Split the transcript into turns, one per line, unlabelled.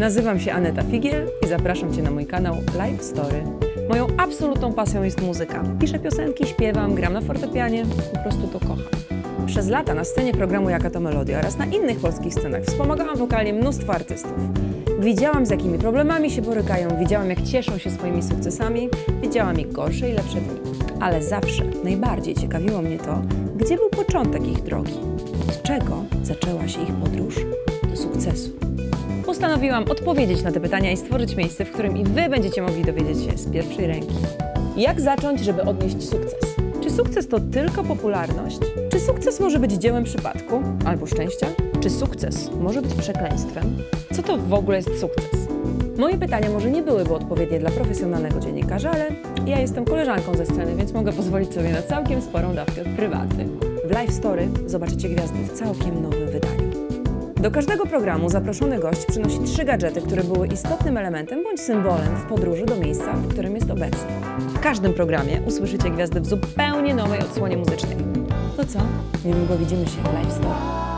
Nazywam się Aneta Figiel i zapraszam Cię na mój kanał Live Story. Moją absolutną pasją jest muzyka. Piszę piosenki, śpiewam, gram na fortepianie, po prostu to kocham. Przez lata na scenie programu Jaka to Melodia oraz na innych polskich scenach wspomagałam wokalnie mnóstwo artystów. Widziałam, z jakimi problemami się borykają, widziałam, jak cieszą się swoimi sukcesami, widziałam ich gorsze i lepsze dni. Ale zawsze najbardziej ciekawiło mnie to, gdzie był początek ich drogi, od czego zaczęła się ich podróż do sukcesu. Postanowiłam odpowiedzieć na te pytania i stworzyć miejsce, w którym i Wy będziecie mogli dowiedzieć się z pierwszej ręki. Jak zacząć, żeby odnieść sukces? Czy sukces to tylko popularność? Czy sukces może być dziełem przypadku albo szczęścia? Czy sukces może być przekleństwem? Co to w ogóle jest sukces? Moje pytania może nie byłyby odpowiednie dla profesjonalnego dziennikarza, ale ja jestem koleżanką ze sceny, więc mogę pozwolić sobie na całkiem sporą dawkę prywaty. W Live Story zobaczycie gwiazdy w całkiem nowym wydaniu. Do każdego programu zaproszony gość przynosi trzy gadżety, które były istotnym elementem bądź symbolem w podróży do miejsca, w którym jest obecny. W każdym programie usłyszycie gwiazdy w zupełnie nowej odsłonie muzycznej. To co? Niedługo widzimy się w Live Story.